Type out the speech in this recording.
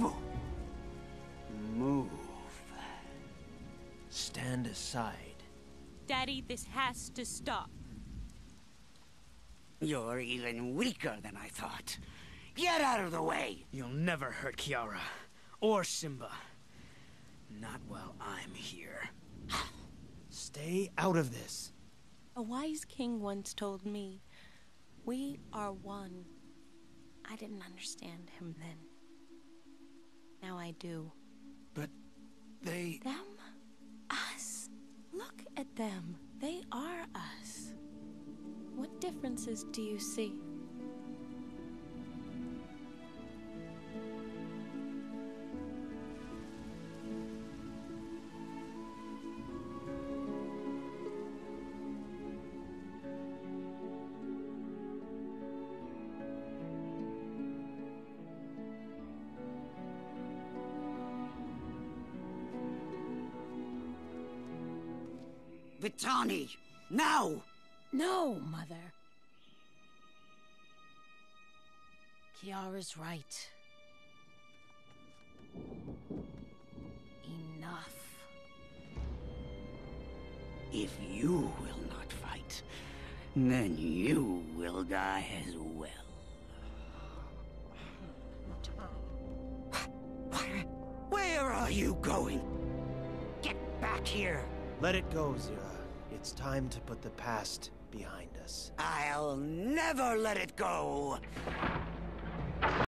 Noble! Move. Stand aside. Daddy, this has to stop. You're even weaker than I thought. Get out of the way! You'll never hurt Kiara. Or Simba. Not while I'm here. Stay out of this. A wise king once told me, we are one. I didn't understand him then. Now I do. But they... Them? Us. Look at them. They are us. What differences do you see? Vitani! Now! No, Mother. Kiara's right. Enough. If you will not fight, then you will die as well. Where are you going? Get back here! Let it go, Zira. It's time to put the past behind us. I'll never let it go!